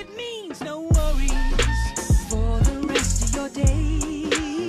it means no worries for the rest of your day.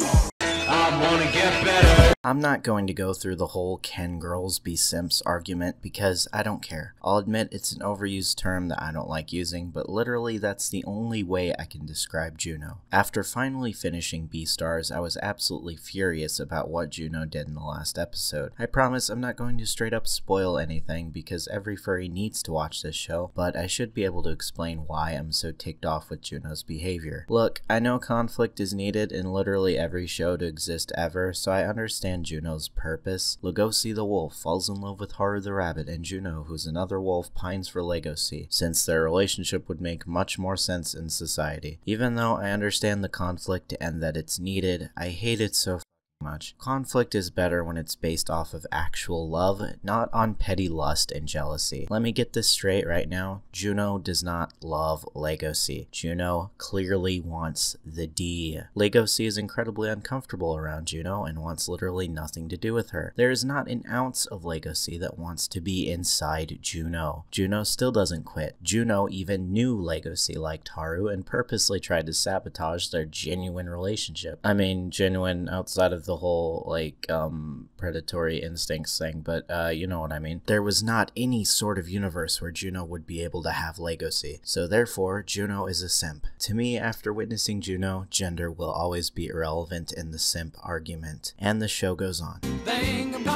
I wanna get better. I'm not going to go through the whole can girls be simps argument because I don't care. I'll admit it's an overused term that I don't like using, but literally that's the only way I can describe Juno. After finally finishing Beastars, I was absolutely furious about what Juno did in the last episode. I promise I'm not going to straight up spoil anything because every furry needs to watch this show, but I should be able to explain why I'm so ticked off with Juno's behavior. Look, I know conflict is needed in literally every show to exist ever, so I understand Juno's purpose. Legosi the wolf falls in love with Haru the rabbit, and Juno, who's another wolf, pines for Legosi, since their relationship would make much more sense in society. Even though I understand the conflict and that it's needed, I hate it so much. Conflict is better when it's based off of actual love, not on petty lust and jealousy. Let me get this straight right now. Juno does not love Legosi. Juno clearly wants the D. Legosi is incredibly uncomfortable around Juno and wants literally nothing to do with her. There is not an ounce of Legosi that wants to be inside Juno. Juno still doesn't quit. Juno even knew Legosi liked Haru and purposely tried to sabotage their genuine relationship. I mean, genuine outside of the whole like um predatory instincts thing, but uh you know what I mean. There was not any sort of universe where Juno would be able to have Legosi. So therefore, Juno is a simp. To me, after witnessing Juno, gender will always be irrelevant in the simp argument. And the show goes on. Bang upon